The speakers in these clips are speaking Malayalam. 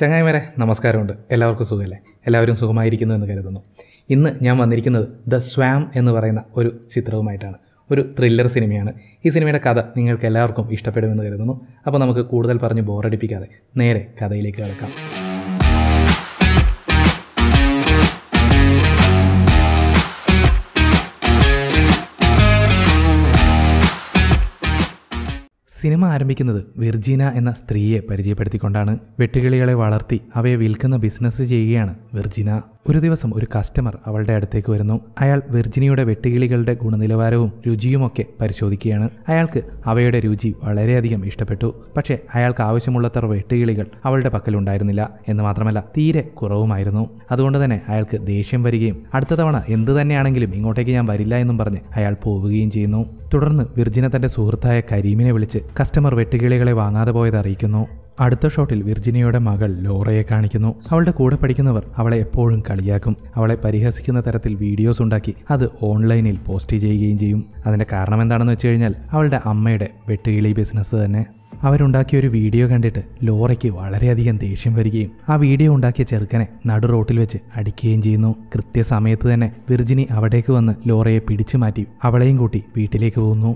ചങ്ങായിമാരെ നമസ്കാരമുണ്ട്. എല്ലാവർക്കും സുഖമല്ലേ? എല്ലാവരും സുഖമായിരിക്കുന്നു എന്ന് കരുതുന്നു. ഇന്ന് ഞാൻ വന്നിരിക്കുന്നത് ദ സ്വാം എന്ന് പറയുന്ന ഒരു ചിത്രവുമായിട്ടാണ്. ഒരു ത്രില്ലർ സിനിമയാണ്. ഈ സിനിമയുടെ കഥ നിങ്ങൾക്ക് എല്ലാവർക്കും ഇഷ്ടപ്പെടുമെന്ന് കരുതുന്നു. അപ്പോൾ നമുക്ക് കൂടുതൽ പറഞ്ഞ് ബോറടിപ്പിക്കാതെ നേരെ കഥയിലേക്ക് കിടക്കാം. സിനിമ ആരംഭിക്കുന്നത് വിർജീന എന്ന സ്ത്രീയെ പരിചയപ്പെടുത്തിക്കൊണ്ടാണ് വെട്ടുകിളികളെ വളർത്തി അവയെ വിൽക്കുന്ന ബിസിനസ് ചെയ്യുകയാണ് വിർജിന. ഒരു ദിവസം ഒരു കസ്റ്റമർ അവളുടെ അടുത്തേക്ക് വരുന്നു. അയാൾ വെർജിനിയുടെ വെട്ടുകിളികളുടെ ഗുണനിലവാരവും രുചിയുമൊക്കെ പരിശോധിക്കുകയാണ്. അയാൾക്ക് അവയുടെ രുചി വളരെയധികം ഇഷ്ടപ്പെട്ടു. പക്ഷേ അയാൾക്ക് ആവശ്യമുള്ളത്ര വെട്ടുകിളികൾ അവളുടെ പക്കലുണ്ടായിരുന്നില്ല എന്ന് മാത്രമല്ല തീരെ കുറവുമായിരുന്നു. അതുകൊണ്ട് തന്നെ അയാൾക്ക് ദേഷ്യം വരികയും അടുത്ത തവണ എന്ത് തന്നെയാണെങ്കിലും ഇങ്ങോട്ടേക്ക് ഞാൻ വരില്ല എന്നും പറഞ്ഞ് അയാൾ പോവുകയും ചെയ്യുന്നു. തുടർന്ന് വിർജിന തന്റെ സുഹൃത്തായ കരീമിനെ വിളിച്ച് കസ്റ്റമർ വെട്ടുകിളികളെ വാങ്ങാതെ പോയത് അറിയിക്കുന്നു. അടുത്ത ഷോട്ടിൽ വിർജിനിയയുടെ മകൾ ലോറയെ കാണിക്കുന്നു. അവളുടെ കൂടെ പഠിക്കുന്നവർ അവളെ എപ്പോഴും കളിയാക്കും. അവളെ പരിഹസിക്കുന്ന തരത്തിൽ വീഡിയോസ് ഉണ്ടാക്കി അത് ഓൺലൈനിൽ പോസ്റ്റ് ചെയ്യുകയും ചെയ്യും. അതിന്റെ കാരണം എന്താണെന്ന് വെച്ച് കഴിഞ്ഞാൽ അവളുടെ അമ്മയുടെ വെട്ടുകിളി ബിസിനസ് തന്നെ. അവരുണ്ടാക്കിയ ഒരു വീഡിയോ കണ്ടിട്ട് ലോറയ്ക്ക് വളരെയധികം ദേഷ്യം വരികയും ആ വീഡിയോ ഉണ്ടാക്കിയ ചെറുക്കനെ നടു റോട്ടിൽ വെച്ച് അടിക്കുകയും ചെയ്യുന്നു. കൃത്യസമയത്ത് തന്നെ വിർജിനി അവിടേക്ക് വന്ന് ലോറയെ പിടിച്ചു മാറ്റി അവളെയും കൂട്ടി വീട്ടിലേക്ക് പോകുന്നു.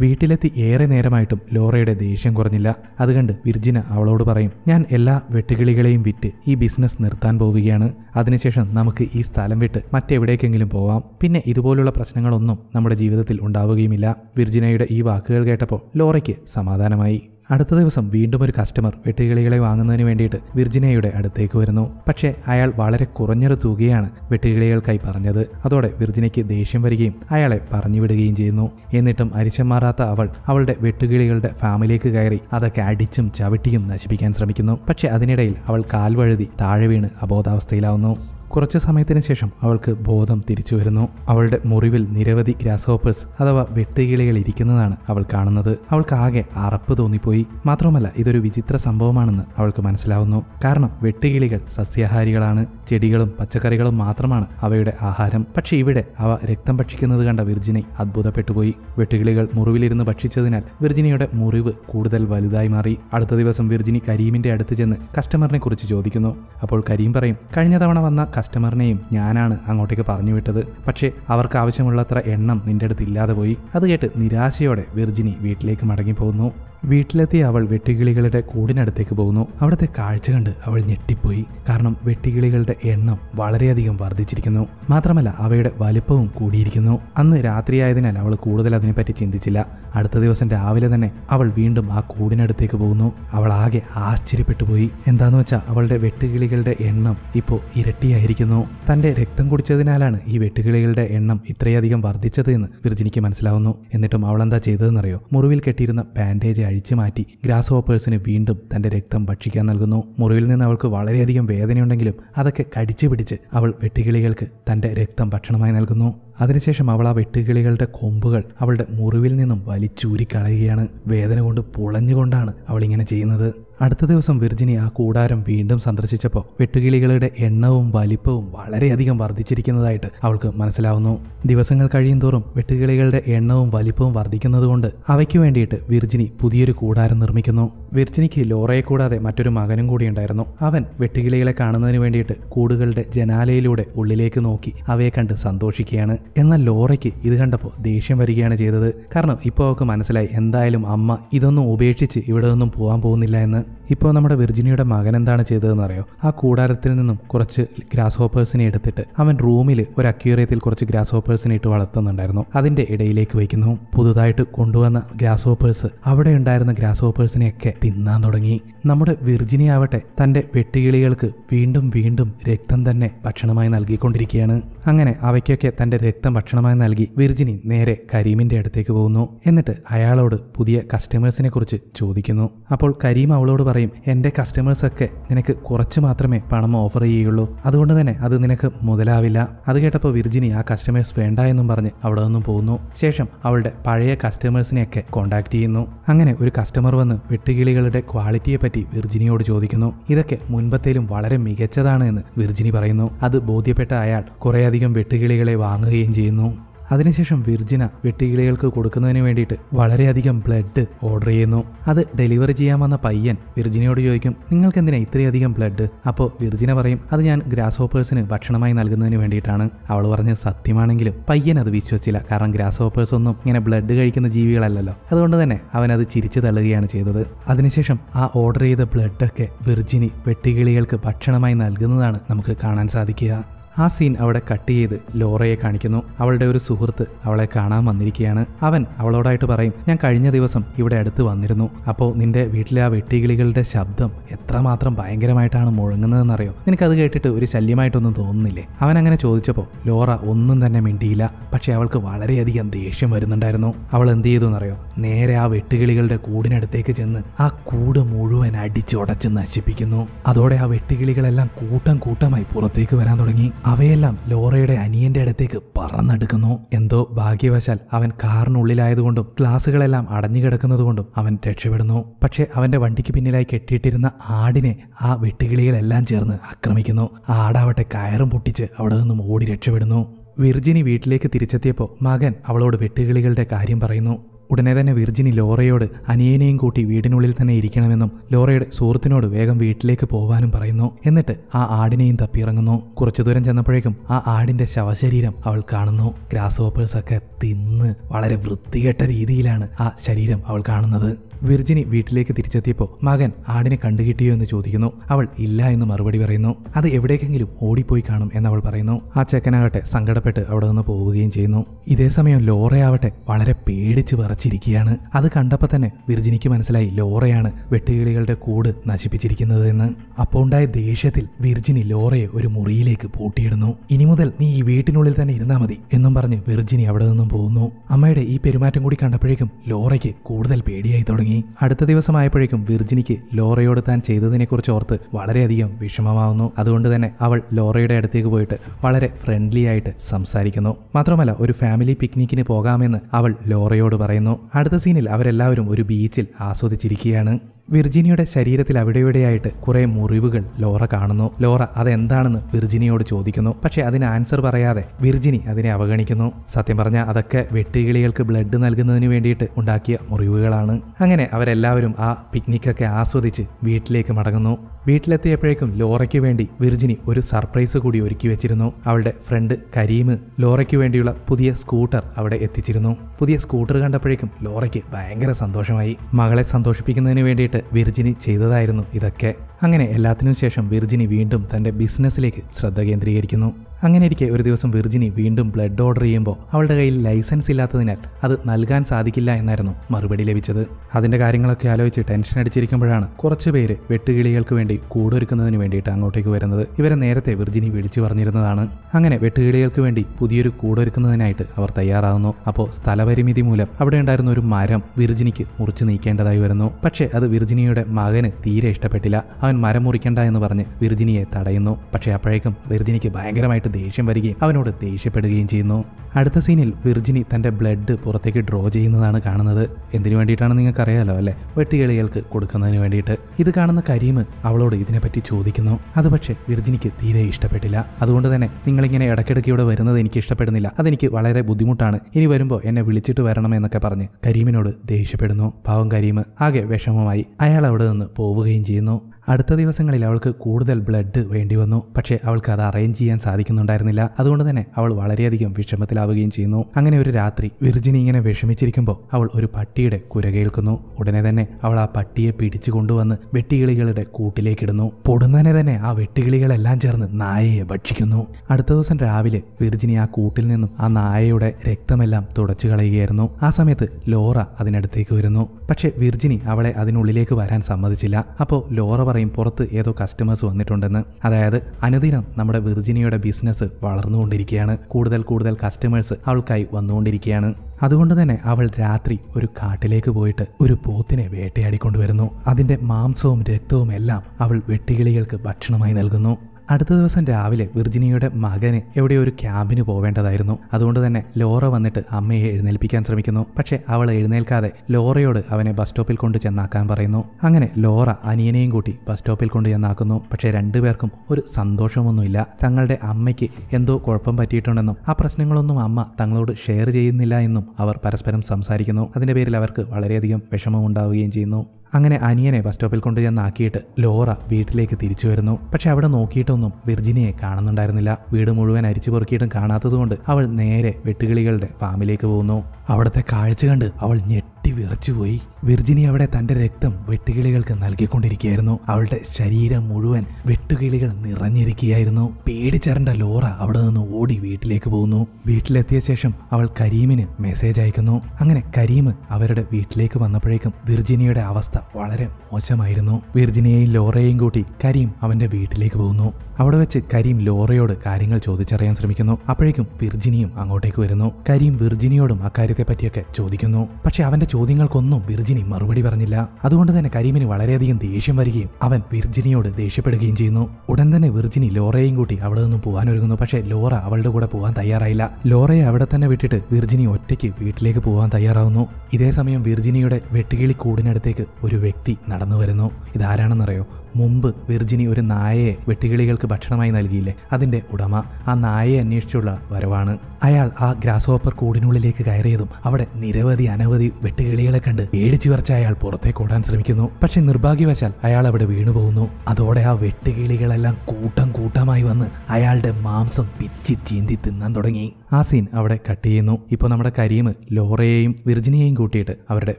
വീട്ടിലെത്തി ഏറെ നേരമായിട്ടും ലോറയുടെ ദേഷ്യം കുറഞ്ഞില്ല. അതുകണ്ട് വിർജിന അവളോട് പറയും ഞാൻ എല്ലാ വെട്ടുകിളികളെയും വിറ്റ് ഈ ബിസിനസ് നിർത്താൻ പോവുകയാണ്. അതിനുശേഷം നമുക്ക് ഈ സ്ഥലം വിട്ട് മറ്റെവിടേക്കെങ്കിലും പോവാം. പിന്നെ ഇതുപോലുള്ള പ്രശ്നങ്ങളൊന്നും നമ്മുടെ ജീവിതത്തിൽ ഉണ്ടാവുകയുമില്ല. വിർജിനയുടെ ഈ വാക്കുകൾ കേട്ടപ്പോൾ ലോറയ്ക്ക് സമാധാനമായി. അടുത്ത ദിവസം വീണ്ടും ഒരു കസ്റ്റമർ വെട്ടുകിളികളെ വാങ്ങുന്നതിന് വേണ്ടിയിട്ട് വിർജിനയുടെ അടുത്തേക്ക് വരുന്നു. പക്ഷേ അയാൾ വളരെ കുറഞ്ഞൊരു തുകയാണ് വെട്ടുകിളികൾക്കായി പറഞ്ഞത്. അതോടെ വിർജിനയ്ക്ക് ദേഷ്യം വരികയും അയാളെ പറഞ്ഞുവിടുകയും ചെയ്യുന്നു. എന്നിട്ടും അരിശം മാറാത്ത അവൾ അവളുടെ വെട്ടുകിളികളുടെ ഫാമിലേക്ക് കയറി അതൊക്കെ അടിച്ചും ചവിട്ടിയും നശിപ്പിക്കാൻ ശ്രമിക്കുന്നു. പക്ഷേ അതിനിടയിൽ അവൾ കാൽവഴുതി താഴെ വീണ് അബോധാവസ്ഥയിലാവുന്നു. കുറച്ച് സമയത്തിന് ശേഷം അവൾക്ക് ബോധം തിരിച്ചു വരുന്നു. അവളുടെ മുറിവിൽ നിരവധി ഗ്രാസ് ഹോപ്പേഴ്സ് അഥവാ വെട്ടുകിളികൾ ഇരിക്കുന്നതാണ് അവൾ കാണുന്നത്. അവൾക്ക് ആകെ അറപ്പ് തോന്നിപ്പോയി. മാത്രമല്ല ഇതൊരു വിചിത്ര സംഭവമാണെന്ന് അവൾക്ക് മനസ്സിലാവുന്നു. കാരണം വെട്ടുകിളികൾ സസ്യാഹാരികളാണ്. ചെടികളും പച്ചക്കറികളും മാത്രമാണ് അവയുടെ ആഹാരം. പക്ഷേ ഇവിടെ അവ രക്തം ഭക്ഷിക്കുന്നത് കണ്ട വിർജിനി അത്ഭുതപ്പെട്ടുപോയി. വെട്ടുകിളികൾ മുറിവിലിരുന്ന് ഭക്ഷിച്ചതിനാൽ വിർജിനിയുടെ മുറിവ് കൂടുതൽ വലുതായി മാറി. അടുത്ത ദിവസം വിർജിനി കരീമിന്റെ അടുത്ത് ചെന്ന് കസ്റ്റമറിനെ കുറിച്ച് ചോദിക്കുന്നു. അപ്പോൾ കരീം പറയും കഴിഞ്ഞ തവണ വന്ന കസ്റ്റമറിനെയും ഞാനാണ് അങ്ങോട്ടേക്ക് പറഞ്ഞു വിട്ടത്. പക്ഷേ അവർക്ക് ആവശ്യമുള്ളത്ര എണ്ണം നിന്റെ അടുത്ത് ഇല്ലാതെ പോയി. അത് കേട്ട് നിരാശയോടെ വിർജിനി വീട്ടിലേക്ക് മടങ്ങിപ്പോകുന്നു വീട്ടിലെത്തിയ അവൾ വെട്ടുകിളികളുടെ കൂടിനടുത്തേക്ക് പോകുന്നു. അവിടുത്തെ കാഴ്ച കണ്ട് അവൾ ഞെട്ടിപ്പോയി. കാരണം വെട്ടുകിളികളുടെ എണ്ണം വളരെയധികം വർദ്ധിച്ചിരിക്കുന്നു. മാത്രമല്ല അവയുടെ വലിപ്പവും കൂടിയിരിക്കുന്നു. അന്ന് രാത്രിയായതിനാൽ അവൾ കൂടുതൽ അതിനെപ്പറ്റി ചിന്തിച്ചില്ല. അടുത്ത ദിവസം രാവിലെ തന്നെ അവൾ വീണ്ടും ആ കൂടിനടുത്തേക്ക് പോകുന്നു. അവൾ ആകെ ആശ്ചര്യപ്പെട്ടു പോയി എന്താന്ന് വെച്ചാൽ അവളുടെ വെട്ടുകിളികളുടെ എണ്ണം ഇപ്പോൾ ഇരട്ടിയായിരിക്കുന്നു. തന്റെ രക്തം കുടിച്ചതിനാലാണ് ഈ വെട്ടുകിളികളുടെ എണ്ണം ഇത്രയധികം വർദ്ധിച്ചത് എന്ന് വിർജിനിക്ക് മനസ്സിലാവുന്നു. എന്നിട്ടും അവൾ എന്താ ചെയ്തതെന്നറിയോ? മുറിവിൽ കെട്ടിയിരുന്ന ബാൻഡേജ് അഴിച്ചു മാറ്റി. ഗ്രാസ് ഹോപ്പേഴ്സിന് വീണ്ടും തന്റെ രക്തം ഭക്ഷിക്കാൻ നൽകുന്നു. മുറിവിൽ നിന്ന് അവൾക്ക് വളരെയധികം വേദനയുണ്ടെങ്കിലും അതൊക്കെ കടിച്ചു പിടിച്ച് അവൾ വെട്ടുകിളികൾക്ക് തന്റെ രക്തം ഭക്ഷണമായി നൽകുന്നു. അതിനുശേഷം അവൾ ആ വെട്ടുകിളികളുടെ കൊമ്പുകൾ അവളുടെ മുറിവിൽ നിന്നും വലിച്ചൂരിക്കളയുകയാണ്. വേദന കൊണ്ട് പുളഞ്ഞുകൊണ്ടാണ് അവൾ ഇങ്ങനെ ചെയ്യുന്നത്. അടുത്ത ദിവസം വിർജിനി ആ കൂടാരം വീണ്ടും സന്ദർശിച്ചപ്പോൾ വെട്ടുകിളികളുടെ എണ്ണവും വലിപ്പവും വളരെയധികം വർദ്ധിച്ചിരിക്കുന്നതായിട്ട് അവൾക്ക് മനസ്സിലാവുന്നു. ദിവസങ്ങൾ കഴിയും തോറും വെട്ടുകിളികളുടെ എണ്ണവും വലിപ്പവും വർദ്ധിക്കുന്നതുകൊണ്ട് അവയ്ക്ക് വേണ്ടിയിട്ട് വിർജിനി പുതിയൊരു കൂടാരം നിർമ്മിക്കുന്നു. വിർജിനിക്ക് ലോറയെ കൂടാതെ മറ്റൊരു മകനും കൂടി ഉണ്ടായിരുന്നു. അവൻ വെട്ടുകിളികളെ കാണുന്നതിന് വേണ്ടിയിട്ട് കൂടുകളുടെ ജനാലയിലൂടെ ഉള്ളിലേക്ക് നോക്കി അവയെ കണ്ട് സന്തോഷിക്കുകയാണ്. എന്നാൽ ലോറയ്ക്ക് ഇത് കണ്ടപ്പോൾ ദേഷ്യം വരികയാണ് ചെയ്തത്. കാരണം ഇപ്പോൾ അവൾക്ക് മനസ്സിലായി എന്തായാലും അമ്മ ഇതൊന്നും ഉപേക്ഷിച്ച് ഇവിടെ നിന്നും പോകാൻ പോകുന്നില്ല എന്ന്. ഇപ്പോൾ നമ്മുടെ വിർജിനിയുടെ മകൻ എന്താണ് ചെയ്തതെന്ന് അറിയോ? ആ കൂടാരത്തിൽ നിന്നും കുറച്ച് ഗ്രാസ് ഹോപ്പേഴ്സിനെ എടുത്തിട്ട് അവൻ റൂമിൽ ഒരു അക്യൂറിയത്തിൽ കുറച്ച് ഗ്രാസ് ഹോപ്പേഴ്സിനെ ഇട്ട് വളർത്തുന്നുണ്ടായിരുന്നു. അതിന്റെ ഇടയിലേക്ക് വയ്ക്കുന്നു. പുതുതായിട്ട് കൊണ്ടുവന്ന ഗ്രാസ് ഹോപ്പേഴ്സ് അവിടെ ഉണ്ടായിരുന്ന ഗ്രാസ് ഹോപ്പേഴ്സിനെയൊക്കെ തിന്നാൻ തുടങ്ങി. നമ്മുടെ വിർജിനി ആവട്ടെ തന്റെ വെട്ടുകിളികൾക്ക് വീണ്ടും വീണ്ടും രക്തം തന്നെ ഭക്ഷണമായി നൽകിക്കൊണ്ടിരിക്കുകയാണ്. അങ്ങനെ അവയ്ക്കൊക്കെ തന്റെ രക്തം ഭക്ഷണമായി നൽകി വിർജിനി നേരെ കരീമിന്റെ അടുത്തേക്ക് പോകുന്നു. എന്നിട്ട് അയാളോട് പുതിയ കസ്റ്റമേഴ്സിനെ കുറിച്ച് ചോദിക്കുന്നു. അപ്പോൾ കരീം അവളോട് പറയും എന്റെ കസ്റ്റമേഴ്സൊക്കെ നിനക്ക് കുറച്ച് മാത്രമേ പണം ഓഫർ ചെയ്യുകയുള്ളൂ. അതുകൊണ്ട് തന്നെ അത് നിനക്ക് മുതലാവില്ല. അത് കേട്ടപ്പോൾ വിർജിനി ആ കസ്റ്റമേഴ്സ് വേണ്ട എന്നും പറഞ്ഞ് അവിടെ നിന്നും പോകുന്നു ശേഷം അവളുടെ പഴയ കസ്റ്റമേഴ്സിനെയൊക്കെ കോണ്ടാക്ട് ചെയ്യുന്നു. അങ്ങനെ ഒരു കസ്റ്റമർ വന്ന് വെട്ടുകിളികളുടെ ക്വാളിറ്റിയെ പറ്റി വിർജിനിയോട് ചോദിക്കുന്നു. ഇതൊക്കെ മുൻപത്തേലും വളരെ മികച്ചതാണ് എന്ന് വിർജിനി പറയുന്നു. അത് ബോധ്യപ്പെട്ട അയാൾ കുറേയധികം വെട്ടുകിളികളെ വാങ്ങുകയും ചെയ്യുന്നു. അതിനുശേഷം വിർജിന വെട്ടുകിളികൾക്ക് കൊടുക്കുന്നതിന് വേണ്ടിയിട്ട് വളരെയധികം ബ്ലഡ് ഓർഡർ ചെയ്യുന്നു. അത് ഡെലിവറി ചെയ്യാൻ വന്ന പയ്യൻ വിർജിനയോട് ചോദിക്കും നിങ്ങൾക്ക് എന്തിനാ ഇത്രയധികം ബ്ലഡ്? അപ്പോൾ വിർജിന പറയും അത് ഞാൻ ഗ്രാസ് ഹോപ്പേഴ്സിന് ഭക്ഷണമായി നൽകുന്നതിന് വേണ്ടിയിട്ടാണ്. അവൾ പറഞ്ഞ സത്യമാണെങ്കിലും പയ്യൻ അത് വിശ്വസിച്ചില്ല. കാരണം ഗ്രാസ് ഹോപ്പേഴ്സ് ഒന്നും ഇങ്ങനെ ബ്ലഡ് കഴിക്കുന്ന ജീവികളല്ലല്ലോ. അതുകൊണ്ട് തന്നെ അവൻ അത് ചിരിച്ചു തള്ളുകയാണ് ചെയ്തത്. അതിനുശേഷം ആ ഓർഡർ ചെയ്ത ബ്ലഡൊക്കെ വിർജിനി വെട്ടുകിളികൾക്ക് ഭക്ഷണമായി നൽകുന്നതാണ് നമുക്ക് കാണാൻ സാധിക്കുക. ആ സീൻ അവിടെ കട്ട് ചെയ്ത് ലോറയെ കാണിക്കുന്നു. അവളുടെ ഒരു സുഹൃത്ത് അവളെ കാണാൻ വന്നിരിക്കുകയാണ്. അവൻ അവളോടായിട്ട് പറയും ഞാൻ കഴിഞ്ഞ ദിവസം ഇവിടെ അടുത്ത് വന്നിരുന്നു. അപ്പോൾ നിന്റെ വീട്ടിലെ ആ വെട്ടികിളികളുടെ ശബ്ദം എത്രമാത്രം ഭയങ്കരമായിട്ടാണ് മുഴങ്ങുന്നതെന്നറിയോ? നിനക്കത് കേട്ടിട്ട് ഒരു ശല്യമായിട്ടൊന്നും തോന്നുന്നില്ലേ? അവൻ അങ്ങനെ ചോദിച്ചപ്പോൾ ലോറ ഒന്നും തന്നെ മിണ്ടിയില്ല. പക്ഷെ അവൾക്ക് വളരെയധികം ദേഷ്യം വരുന്നുണ്ടായിരുന്നു. അവൾ എന്ത് ചെയ്തു എന്നറിയോ? നേരെ ആ വെട്ടുകിളികളുടെ കൂടിനടുത്തേക്ക് ചെന്ന് ആ കൂട് മുഴുവൻ അടിച്ചുടച്ച് നശിപ്പിക്കുന്നു. അതോടെ ആ വെട്ടുകിളികളെല്ലാം കൂട്ടം കൂട്ടമായി പുറത്തേക്ക് വരാൻ തുടങ്ങി. അവയെല്ലാം ലോറയുടെ അനിയന്റെ അടുത്തേക്ക് പറന്നെടുക്കുന്നു. എന്തോ ഭാഗ്യവശാൽ അവൻ കാറിനുള്ളിലായതുകൊണ്ടും ഗ്ലാസുകളെല്ലാം അടഞ്ഞുകിടക്കുന്നതുകൊണ്ടും അവൻ രക്ഷപ്പെടുന്നു. പക്ഷേ അവന്റെ വണ്ടിക്ക് പിന്നിലായി കെട്ടിയിട്ടിരുന്ന ആടിനെ ആ വെട്ടുകിളികളെല്ലാം ചേർന്ന് ആക്രമിക്കുന്നു. ആടാവട്ടെ കയറും പൊട്ടിച്ച് അവിടെ നിന്നും ഓടി രക്ഷപ്പെടുന്നു. വിർജിനി വീട്ടിലേക്ക് തിരിച്ചെത്തിയപ്പോൾ മകൻ അവളോട് വെട്ടുകിളികളുടെ കാര്യം പറയുന്നു. ഉടനെ തന്നെ വിർജിനി ലോറയോട് അനിയനെയും കൂട്ടി വീടിനുള്ളിൽ തന്നെ ഇരിക്കണമെന്നും ലോറയുടെ സുഹൃത്തിനോട് വേഗം വീട്ടിലേക്ക് പോവാനും പറയുന്നു. എന്നിട്ട് ആ ആടിനെയും തപ്പിയിറങ്ങുന്നു. കുറച്ചു ദൂരം ചെന്നപ്പോഴേക്കും ആ ആടിന്റെ ശവശരീരം അവൾ കാണുന്നു. ഗ്രാസ് ഹോപ്പേഴ്സൊക്കെ തിന്ന് വളരെ വൃത്തികെട്ട രീതിയിലാണ് ആ ശരീരം അവൾ കാണുന്നത്. വിർജിനി വീട്ടിലേക്ക് തിരിച്ചെത്തിയപ്പോൾ മകൻ ആടിനെ കണ്ടുകിട്ടിയോ എന്ന് ചോദിക്കുന്നു. അവൾ ഇല്ല എന്ന് മറുപടി പറയുന്നു. അത് എവിടേക്കെങ്കിലും ഓടിപ്പോയി കാണും എന്നവൾ പറയുന്നു. ആ ചെക്കനാകട്ടെ സങ്കടപ്പെട്ട് അവിടെ നിന്ന് പോവുകയും ചെയ്യുന്നു. ഇതേ സമയം ലോറയാവട്ടെ വളരെ പേടിച്ച് വിറച്ചിരിക്കുകയാണ്. അത് കണ്ടപ്പോൾ തന്നെ വിർജിനിക്ക് മനസ്സിലായി ലോറയാണ് വെട്ടുകിളികളുടെ കൂട് നശിപ്പിച്ചിരിക്കുന്നത് എന്ന്. അപ്പോൾ ഉണ്ടായ ദേഷ്യത്തിൽ വിർജിനി ലോറയെ ഒരു മുറിയിലേക്ക് പൂട്ടിയിടുന്നു. ഇനി മുതൽ നീ ഈ വീട്ടിനുള്ളിൽ തന്നെ ഇരുന്നാൽ മതി എന്നും പറഞ്ഞ് വിർജിനി അവിടെ നിന്നും പോകുന്നു. അമ്മയുടെ ഈ പെരുമാറ്റം കൂടി കണ്ടപ്പോഴേക്കും ലോറയ്ക്ക് കൂടുതൽ പേടിയായി തുടങ്ങി. അടുത്ത ദിവസമായപ്പോഴേക്കും വിർജിനിക്ക് ലോറയോട് താൻ ചെയ്തതിനെക്കുറിച്ച് ഓർത്ത് വളരെയധികം വിഷമമാവുന്നു. അതുകൊണ്ട് തന്നെ അവൾ ലോറയുടെ അടുത്തേക്ക് പോയിട്ട് വളരെ ഫ്രണ്ട്ലി ആയിട്ട് സംസാരിക്കുന്നു. മാത്രമല്ല ഒരു ഫാമിലി പിക്നിക്കിന് പോകാമെന്ന് അവൾ ലോറയോട് പറയുന്നു. അടുത്ത സീനിൽ അവരെല്ലാവരും ഒരു ബീച്ചിൽ ആസ്വദിച്ചിരിക്കുകയാണ്. വിർജിനിയുടെ ശരീരത്തിൽ അവിടെയിവിടെയായിട്ട് കുറെ മുറിവുകൾ ലോറ കാണുന്നു. ലോറ അതെന്താണെന്ന് വിർജിനിയോട് ചോദിക്കുന്നു. പക്ഷെ അതിന് ആൻസർ പറയാതെ വിർജിനി അതിനെ അവഗണിക്കുന്നു. സത്യം പറഞ്ഞാൽ അതൊക്കെ വെട്ടുകിളികൾക്ക് ബ്ലഡ് നൽകുന്നതിന് വേണ്ടിയിട്ട് ഉണ്ടാക്കിയ മുറിവുകളാണ്. അങ്ങനെ അവരെല്ലാവരും ആ പിക്നിക്കൊക്കെ ആസ്വദിച്ച് വീട്ടിലേക്ക് മടങ്ങുന്നു. വീട്ടിലെത്തിയപ്പോഴേക്കും ലോറയ്ക്ക് വേണ്ടി വിർജിനി ഒരു സർപ്രൈസ് കൂടി ഒരുക്കി വെച്ചിരുന്നു. അവളുടെ ഫ്രണ്ട് കരീം ലോറയ്ക്ക് വേണ്ടിയുള്ള പുതിയ സ്കൂട്ടർ അവിടെ എത്തിച്ചിരുന്നു. പുതിയ സ്കൂട്ടർ കണ്ടപ്പോഴേക്കും ലോറയ്ക്ക് ഭയങ്കര സന്തോഷമായി. മകളെ സന്തോഷിപ്പിക്കുന്നതിന് വേണ്ടിയിട്ട് വിർജിനി ചെയ്തതായിരുന്നു ഇതൊക്കെ. അങ്ങനെ എല്ലാത്തിനും ശേഷം വിർജിനി വീണ്ടും തന്റെ ബിസിനസ്സിലേക്ക് ശ്രദ്ധ കേന്ദ്രീകരിക്കുന്നു. അങ്ങനെ ഇരിക്കെ ഒരു ദിവസം വിർജിനി വീണ്ടും ബ്ലഡ് ഓർഡർ ചെയ്യുമ്പോൾ അവളുടെ കയ്യിൽ ലൈസൻസ് ഇല്ലാത്തതിനാൽ അത് നൽകാൻ സാധിക്കില്ല എന്നായിരുന്നു മറുപടി ലഭിച്ചത്. അതിന്റെ കാര്യങ്ങളൊക്കെ ആലോചിച്ച് ടെൻഷൻ അടിച്ചിരിക്കുമ്പോഴാണ് കുറച്ച് പേര് വെട്ടുകിളികൾക്ക് വേണ്ടി കൂടൊരുക്കുന്നതിന് വേണ്ടിയിട്ട് അങ്ങോട്ടേക്ക് വരുന്നത് ഇവരെ നേരത്തെ വിർജിനി വിളിച്ചു പറഞ്ഞിരുന്നതാണ്. അങ്ങനെ വെട്ടുകിളികൾക്ക് വേണ്ടി പുതിയൊരു കൂടൊരുക്കുന്നതിനായിട്ട് അവർ തയ്യാറാകുന്നു അപ്പോൾ സ്ഥലപരിമിതി മൂലം അവിടെ ഉണ്ടായിരുന്ന ഒരു മരം വിർജിനിക്ക് മുറിച്ചു നീക്കേണ്ടതായി വരുന്നു. പക്ഷേ അത് വിർജിനിയുടെ മകന് തീരെ ഇഷ്ടപ്പെട്ടില്ല. അവൻ മരം മുറിക്കണ്ട എന്ന് പറഞ്ഞ് വിർജിനിയെ തടയുന്നു. പക്ഷേ അപ്പോഴേക്കും വിർജിനിക്ക് ഭയങ്കരമായിട്ട് ദേഷ്യം വരികയും അവനോട് ദേഷ്യപ്പെടുകയും ചെയ്യുന്നു. അടുത്ത സീനിൽ വിർജിനി തന്റെ ബ്ലഡ് പുറത്തേക്ക് ഡ്രോ ചെയ്യുന്നതാണ് കാണുന്നത്. എന്തിനു വേണ്ടിയിട്ടാണ് നിങ്ങൾക്ക് അറിയാലോ അല്ലേ? വെട്ടുകിളികൾക്ക് കൊടുക്കുന്നതിന് വേണ്ടിയിട്ട്. ഇത് കാണുന്ന കരീം അവളോട് ഇതിനെപ്പറ്റി ചോദിക്കുന്നു. അത് പക്ഷേ വിർജിനിക്ക് തീരെ ഇഷ്ടപ്പെട്ടില്ല. അതുകൊണ്ട് തന്നെ നിങ്ങളിങ്ങനെ ഇടയ്ക്കിടയ്ക്ക് ഇവിടെ വരുന്നത് എനിക്ക് ഇഷ്ടപ്പെടുന്നില്ല. അതെനിക്ക് വളരെ ബുദ്ധിമുട്ടാണ്. ഇനി വരുമ്പോൾ എന്നെ വിളിച്ചിട്ട് വരണം എന്നൊക്കെ പറഞ്ഞ് കരീമിനോട് ദേഷ്യപ്പെടുന്നു. പാവം കരീം ആകെ വിഷമമായി. അയാൾ അവിടെ നിന്ന് പോവുകയും ചെയ്യുന്നു. അടുത്ത ദിവസങ്ങളിൽ അവൾക്ക് കൂടുതൽ ബ്ലഡ് വേണ്ടി വന്നു. പക്ഷേ അവൾക്ക് അത് അറേഞ്ച് ചെയ്യാൻ സാധിക്കുന്നുണ്ടായിരുന്നില്ല. അതുകൊണ്ട് തന്നെ അവൾ വളരെയധികം വിഷമത്തിലാവുകയും ചെയ്യുന്നു. അങ്ങനെ ഒരു രാത്രി വിർജിനി ഇങ്ങനെ വിഷമിച്ചിരിക്കുമ്പോൾ അവൾ ഒരു പട്ടിയുടെ കുര കേൾക്കുന്നു ഉടനെ തന്നെ അവൾ ആ പട്ടിയെ പിടിച്ചു കൊണ്ടുവന്ന് വെട്ടികിളികളുടെ കൂട്ടിലേക്കിടുന്നു. പൊടുന്നതിനെ തന്നെ ആ വെട്ടുകിളികളെല്ലാം ചേർന്ന് നായയെ ഭക്ഷിക്കുന്നു. അടുത്ത ദിവസം രാവിലെ വിർജിനി ആ കൂട്ടിൽ നിന്നും ആ നായയുടെ രക്തമെല്ലാം തുടച്ചു കളയുകയായിരുന്നു. ആ സമയത്ത് ലോറ അതിനടുത്തേക്ക് വരുന്നു. പക്ഷേ വിർജിനി അവളെ അതിനുള്ളിലേക്ക് വരാൻ സമ്മതിച്ചില്ല. അപ്പോൾ ലോറ പറയും പുറത്ത് ഏതോ കസ്റ്റമേഴ്സ് വന്നിട്ടുണ്ടെന്ന്. അതായത് അനുദിനം നമ്മുടെ വിർജിനിയുടെ ബിസിനസ് വളർന്നുകൊണ്ടിരിക്കുകയാണ്. കൂടുതൽ കൂടുതൽ കസ്റ്റമേഴ്സ് അവൾക്കായി വന്നുകൊണ്ടിരിക്കുകയാണ്. അതുകൊണ്ട് തന്നെ അവൾ രാത്രി ഒരു കാട്ടിലേക്ക് പോയിട്ട് ഒരു പോത്തിനെ വേട്ടയാടിക്കൊണ്ടുവരുന്നു. അതിന്റെ മാംസവും രക്തവും എല്ലാം അവൾ വെട്ടുകിളികൾക്ക് ഭക്ഷണമായി നൽകുന്നു. അടുത്ത ദിവസം രാവിലെ വിർജിനിയയുടെ മകന് എവിടെയോ ഒരു ക്യാമ്പിന് പോവേണ്ടതായിരുന്നു. അതുകൊണ്ട് തന്നെ ലോറ വന്നിട്ട് അമ്മയെ എഴുന്നേൽപ്പിക്കാൻ ശ്രമിക്കുന്നു. പക്ഷേ അവൾ എഴുന്നേൽക്കാതെ ലോറയോട് അവനെ ബസ് സ്റ്റോപ്പിൽ കൊണ്ട് ചെന്നാക്കാൻ പറയുന്നു. അങ്ങനെ ലോറ അനിയനെയും കൂട്ടി ബസ് സ്റ്റോപ്പിൽ കൊണ്ട് ചെന്നാക്കുന്നു. പക്ഷേ രണ്ടുപേർക്കും ഒരു സന്തോഷമൊന്നുമില്ല. തങ്ങളുടെ അമ്മയ്ക്ക് എന്തോ കുഴപ്പം പറ്റിയിട്ടുണ്ടെന്നും ആ പ്രശ്നങ്ങളൊന്നും അമ്മ തങ്ങളോട് ഷെയർ ചെയ്യുന്നില്ല എന്നും അവർ പരസ്പരം സംസാരിക്കുന്നു. അതിന്റെ പേരിൽ അവർക്ക് വളരെയധികം വിഷമമുണ്ടാവുകയും ചെയ്യുന്നു. അങ്ങനെ അനിയനെ ബസ് സ്റ്റോപ്പിൽ കൊണ്ട് ചെന്നാക്കിയിട്ട് ലോറ വീട്ടിലേക്ക് തിരിച്ചു വരുന്നു. പക്ഷെ അവിടെ നോക്കിയിട്ടൊന്നും വിർജിനിയെ കാണുന്നുണ്ടായിരുന്നില്ല. വീട് മുഴുവൻ അരിച്ചു പൊറുക്കിയിട്ടും കാണാത്തതുകൊണ്ട് അവൾ നേരെ വെട്ടുകിളികളുടെ ഫാമിലേക്ക് പോകുന്നു. അവിടുത്തെ കാഴ്ച കണ്ട് അവൾ ഞെട്ടി. വിറച്ചുപോയി വിർജിനി അവിടെ തന്റെ രക്തം വെട്ടുകിളികൾക്ക് നൽകിക്കൊണ്ടിരിക്കുകയായിരുന്നു. അവളുടെ ശരീരം മുഴുവൻ വെട്ടുകിളികൾ നിറഞ്ഞിരിക്കുകയായിരുന്നു. പേടിച്ചരണ്ട ലോറ അവിടെ നിന്ന് ഓടി വീട്ടിലേക്ക് പോകുന്നു. വീട്ടിലെത്തിയ ശേഷം അവൾ കരീമിന് മെസ്സേജ് അയക്കുന്നു. അങ്ങനെ കരീം അവരുടെ വീട്ടിലേക്ക് വന്നപ്പോഴേക്കും വിർജിനിയുടെ അവസ്ഥ വളരെ മോശമായിരുന്നു. വിർജിനിയെയും ലോറയെയും കൂട്ടി കരീം അവന്റെ വീട്ടിലേക്ക് പോകുന്നു. അവിടെ വെച്ച് കരീം ലോറയോട് കാര്യങ്ങൾ ചോദിച്ചറിയാൻ ശ്രമിക്കുന്നു. അപ്പോഴേക്കും വിർജിനിയും അങ്ങോട്ടേക്ക് വരുന്നു. കരീം വിർജിനിയോടും അക്കാര്യത്തെ പറ്റിയൊക്കെ ചോദിക്കുന്നു. പക്ഷെ അവന്റെ ചോദ്യങ്ങൾക്കൊന്നും വിർജിനി മറുപടി പറഞ്ഞില്ല. അതുകൊണ്ട് തന്നെ കരീമിന് വളരെയധികം ദേഷ്യം വരികയും അവൻ വിർജിനിയോട് ദേഷ്യപ്പെടുകയും ചെയ്യുന്നു. ഉടൻ തന്നെ വിർജിനി ലോറയെയും കൂട്ടി അവിടെ നിന്നും പോകാൻ ഒരുങ്ങുന്നു. പക്ഷേ ലോറ അവളുടെ കൂടെ പോകാൻ തയ്യാറായില്ല. ലോറയെ അവിടെ തന്നെ വിട്ടിട്ട് വിർജിനി ഒറ്റയ്ക്ക് വീട്ടിലേക്ക് പോകാൻ തയ്യാറാവുന്നു. ഇതേ സമയം വിർജിനിയുടെ വെട്ടുകിളി കൂടിനടുത്തേക്ക് ഒരു വ്യക്തി നടന്നു വരുന്നു. ഇതാരാണെന്നറിയോ? മുമ്പ് വിർജിനി ഒരു നായയെ വെട്ടുകിളികൾക്ക് ഭക്ഷണമായി നൽകിയില്ലേ? അതിന്റെ ഉടമ ആ നായയെ അന്വേഷിച്ചുള്ള വരവാണ്. അയാൾ ആ ഗ്രാസ് ഹോപ്പർ കൂടിനുള്ളിലേക്ക് കയറിയതും അവിടെ നിരവധി അനവധി വെട്ടുകിളികളെ കണ്ട് പേടിച്ചു വരച്ച അയാൾ പുറത്തേക്ക് ഓടാൻ ശ്രമിക്കുന്നു. പക്ഷെ നിർഭാഗ്യവശാൽ അയാൾ അവിടെ വീണുപോകുന്നു അതോടെ ആ വെട്ടുകിളികളെല്ലാം കൂട്ടം കൂട്ടമായി വന്ന് അയാളുടെ മാംസം പിച്ചി ചീന്തി തിന്നാൻ തുടങ്ങി. ആ സീൻ അവിടെ കട്ട് ചെയ്യുന്നു. ഇപ്പോൾ നമ്മുടെ കരീം ലോറയെയും വിർജിനിയെയും കൂട്ടിയിട്ട് അവരുടെ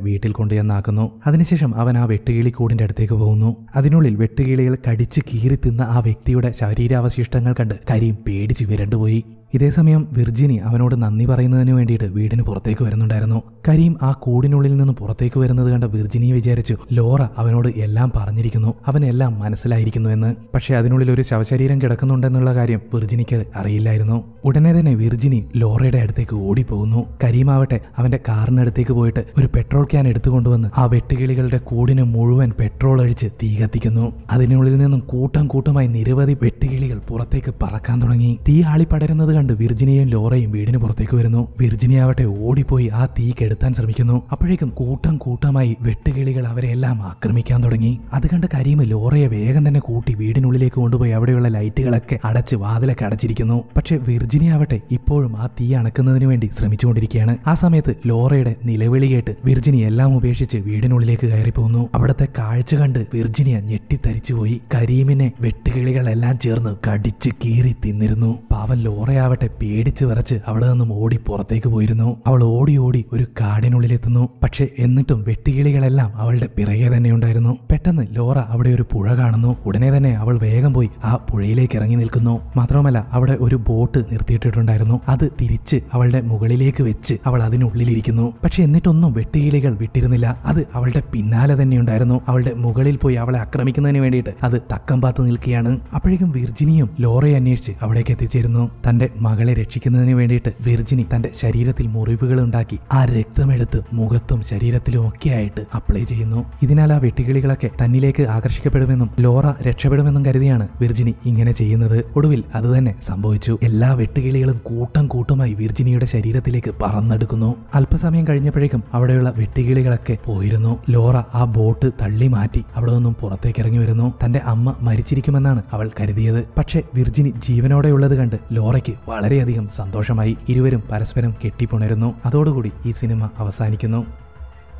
വീട്ടിൽ കൊണ്ടുചെന്നാക്കുന്നു. അതിനുശേഷം അവൻ ആ വെട്ടുകിളി കൂടിന്റെ അടുത്തേക്ക് പോകുന്നു. അതിനുള്ളിൽ വെട്ടുകിളികൾ കടിച്ച് കീറി തിന്ന ആ വ്യക്തിയുടെ ശരീരാവശിഷ്ടങ്ങൾ കണ്ട് കരീം പേടിച്ച് വിരണ്ടുപോയി. ഇതേസമയം വിർജിനി അവനോട് നന്ദി പറയുന്നതിന് വേണ്ടിയിട്ട് വീടിന് പുറത്തേക്ക് വരുന്നുണ്ടായിരുന്നു. കരീം ആ കൂടിനുള്ളിൽ നിന്ന് പുറത്തേക്ക് വരുന്നത് കണ്ട വിർജിനിയെ വിചാരിച്ചു ലോറ അവനോട് എല്ലാം പറഞ്ഞിരിക്കുന്നു. അവനെല്ലാം മനസ്സിലായിരിക്കുന്നു എന്ന്. പക്ഷേ അതിനുള്ളിൽ ഒരു ശവശരീരം കിടക്കുന്നുണ്ടെന്നുള്ള കാര്യം വിർജിനിക്ക് അറിയില്ലായിരുന്നു. ഉടനെ തന്നെ വിർജിനി ലോറയുടെ അടുത്തേക്ക് ഓടിപ്പോകുന്നു. കരീം ആവട്ടെ അവന്റെ കാറിനടുത്തേക്ക് പോയിട്ട് ഒരു പെട്രോൾ ക്യാൻ എടുത്തുകൊണ്ടുവന്ന് ആ വെട്ടുകിളികളുടെ കൂടിന് മുഴുവൻ പെട്രോൾ അഴിച്ച് തീ കത്തിക്കുന്നു. അതിനുള്ളിൽ നിന്നും കൂട്ടം കൂട്ടമായി നിരവധി വെട്ടുകിളികൾ പുറത്തേക്ക് പറക്കാൻ തുടങ്ങി. തീ ആളിപ്പടരുന്നത് കണ്ട് വിർജിനിയയും ലോറയും വീടിന് പുറത്തേക്ക് വരുന്നു. വിർജിനിയാവട്ടെ ഓടിപ്പോയി ആ തീ കെടുത്താൻ ശ്രമിക്കുന്നു. അപ്പോഴേക്കും കൂട്ടം കൂട്ടമായി വെട്ടുകിളികൾ അവരെല്ലാം ആക്രമിക്കാൻ തുടങ്ങി. അത് കണ്ട് കരീം ലോറയെ വേഗം തന്നെ കൂട്ടി വീടിനുള്ളിലേക്ക് കൊണ്ടുപോയി അവിടെയുള്ള ലൈറ്റുകളൊക്കെ അടച്ച് വാതിലൊക്കെ അടച്ചിരിക്കുന്നു. പക്ഷെ വിർജിനിയാവട്ടെ ഇപ്പോഴും ആ തീ അണക്കുന്നതിന് വേണ്ടി ശ്രമിച്ചുകൊണ്ടിരിക്കുകയാണ്. ആ സമയത്ത് ലോറയുടെ നിലവിളി കേട്ട് വിർജിനി എല്ലാം ഉപേക്ഷിച്ച് വീടിനുള്ളിലേക്ക് കയറി പോകുന്നു അവിടുത്തെ കാഴ്ച കണ്ട് വിർജിനിയ ഞെട്ടിത്തരിച്ചുപോയി. കരീമിനെ വെട്ടുകിളികളെല്ലാം ചേർന്ന് കടിച്ച് കീറി തിന്നിരുന്നു. പാവൻ ലോറയാവട്ടെ പേടിച്ച് വിറച്ച് അവിടെ നിന്നും ഓടി പുറത്തേക്ക് പോയിരുന്നു. അവൾ ഓടി ഓടി ഒരു കാടിനുള്ളിലെത്തുന്നു. പക്ഷെ എന്നിട്ടും വെട്ടുകിളികളെല്ലാം അവളുടെ പിറകെ തന്നെ ഉണ്ടായിരുന്നു. പെട്ടെന്ന് ലോറ അവിടെ ഒരു പുഴ കാണുന്നു. ഉടനെ തന്നെ അവൾ വേഗം പോയി ആ പുഴയിലേക്ക് ഇറങ്ങി നിൽക്കുന്നു. മാത്രമല്ല അവിടെ ഒരു ബോട്ട് നിർത്തിയിട്ടിട്ടുണ്ടായിരുന്നു. അത് തിരിച്ച് അവളുടെ മുകളിലേക്ക് വെച്ച് അവൾ അതിനുള്ളിലിരിക്കുന്നു. പക്ഷെ എന്നിട്ടൊന്നും വെട്ടുകിളികൾ വിട്ടിരുന്നില്ല. അത് അവളുടെ പിന്നാലെ തന്നെ ഉണ്ടായിരുന്നു. അവളുടെ മുകളിൽ പോയി അവളെ ആക്രമിക്കുന്നതിന് വേണ്ടിയിട്ട് അത് തക്കം പാത്ത് നിൽക്കുകയാണ്. അപ്പോഴേക്കും വിർജിനിയും ലോറയെ അന്വേഷിച്ച് അവിടേക്ക് എത്തിച്ചേരുന്നു. തന്റെ മകളെ രക്ഷിക്കുന്നതിന് വേണ്ടിയിട്ട് വിർജിനി തന്റെ ശരീരത്തിൽ മുറിവുകൾ ഉണ്ടാക്കി ആ രക്തമെടുത്ത് മുഖത്തും ശരീരത്തിലും ഒക്കെ ആയിട്ട് അപ്ലൈ ചെയ്യുന്നു. ഇതിനാൽ ആ വെട്ടുകിളികളൊക്കെ തന്നിലേക്ക് ആകർഷിക്കപ്പെടുമെന്നും ലോറ രക്ഷപ്പെടുമെന്നും കരുതിയാണ് വിർജിനി ഇങ്ങനെ ചെയ്യുന്നത്. ഒടുവിൽ അത് തന്നെ സംഭവിച്ചു. എല്ലാ വെട്ടുകിളികളും കൂട്ടം കൂട്ടമായി വിർജിനിയുടെ ശരീരത്തിലേക്ക് പറന്നെടുക്കുന്നു. അല്പസമയം കഴിഞ്ഞപ്പോഴേക്കും അവിടെയുള്ള വെട്ടുകിളികളൊക്കെ പോയിരുന്നു. ലോറ ആ ബോട്ട് തള്ളി മാറ്റി അവിടെ നിന്നും പുറത്തേക്ക് ഇറങ്ങി വരുന്നു. തന്റെ അമ്മ മരിച്ചിരിക്കുമെന്നാണ് അവൾ കരുതിയത്. പക്ഷേ വിർജിനി ജീവനോടെയുള്ളത് കണ്ട് ലോറയ്ക്ക് വളരെയധികം സന്തോഷമായി ഇരുവരും പരസ്പരം കെട്ടിപ്പുണരുന്നു. അതോടുകൂടി ഈ സിനിമ അവസാനിക്കുന്നു.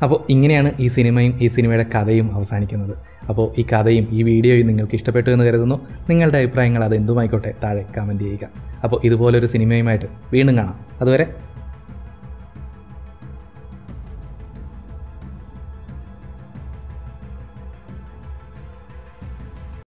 അപ്പോൾ ഇങ്ങനെയാണ് ഈ സിനിമയും ഈ സിനിമയുടെ കഥയും അവസാനിക്കുന്നത്. അപ്പോൾ ഈ കഥയും ഈ വീഡിയോയും നിങ്ങൾക്ക് ഇഷ്ടപ്പെട്ടു എന്ന് കരുതുന്നു. നിങ്ങളുടെ അഭിപ്രായങ്ങൾ അത് എന്തുമായിക്കോട്ടെ താഴെ കമന്റ് ചെയ്യുക. അപ്പോൾ ഇതുപോലൊരു സിനിമയുമായിട്ട് വീണ്ടും കാണാം. അതുവരെ